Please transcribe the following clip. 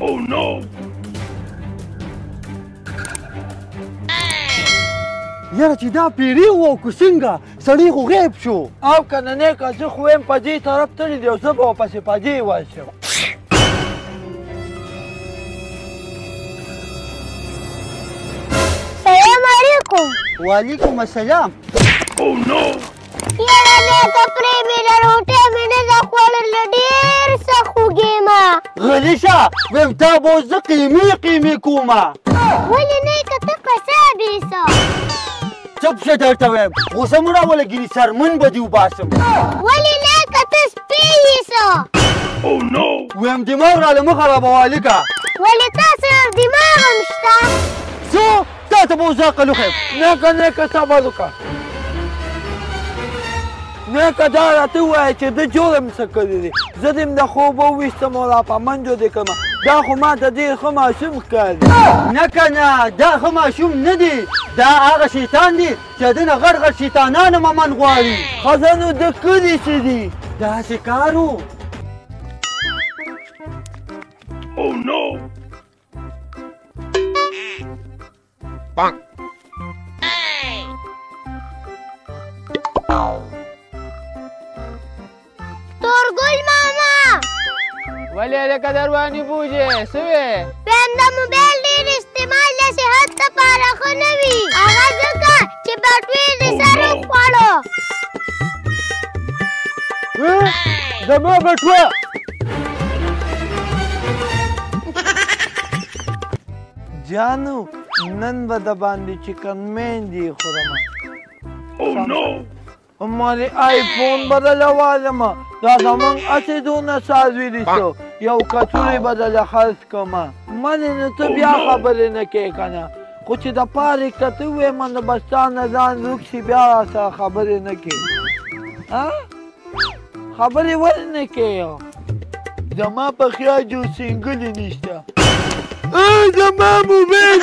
Oh no! یاره چې دا پیری وو کو څنګه سړی خو غیب شو او کنه نه که زه خو هم په دې طرف تللی دی او زه به ورپسې په دې ورشم سلام علیکم وعلیکم السلام او نو یاره لکه پرې مې له روټۍ مې نه ده خوړله ډېر سخت خوږېم غلي شه ویم تا به اوس زه قیمې قیمې کوم ولې نه که ته په څه بیسه چپ شه درته وایم غوسه مو راولګېږي سرمن به دې وباسم ولې نه که ته سپی یې څه ویم دماغ راله مه خرابوه هلکه ولې تا سره دماغ هم شته څه تا ته به اوس عقل وښیم نیکه نیکه صبر وکړه نیکه دا راته ووایه چې ده جرم څه کړی دی زه دې د خوبه وویستم او را په منډو دې کړم دا خو ما ته ډېر ښه ماشوم ښکاري نه که نه دا ښه ماشوم نه دی دا هغه شیطان دی چې د نه غټ غټ شیطانانو ممن غواړي ښځه نو د کلي څه دي داسې کار و Oh no! Bonk. Hey. تورګل ماما ولې لکه دروانی بوجه سوې پنده موبایل ډیر استعمال د صحت لپاره ښه نه وي هغه ځکه چې بټوي دې سر وخوړو زما بټوه جانو نن به د باندې چکن مین دی خورم او نو مالې آیفون به دله والم دا زمونږ هسې دونه ساز ویلي شو یو کڅوړی به دله خرڅ کړم مالې نو ته بیا خبرې نه کوې که نه خو چې د پاره که ته ووایې من د بستان نه ځان روک شي بیا راسره خبرې نه کوې خبرې ولې نه کوې زما په خیال جو سنګلې نشته زما موبایل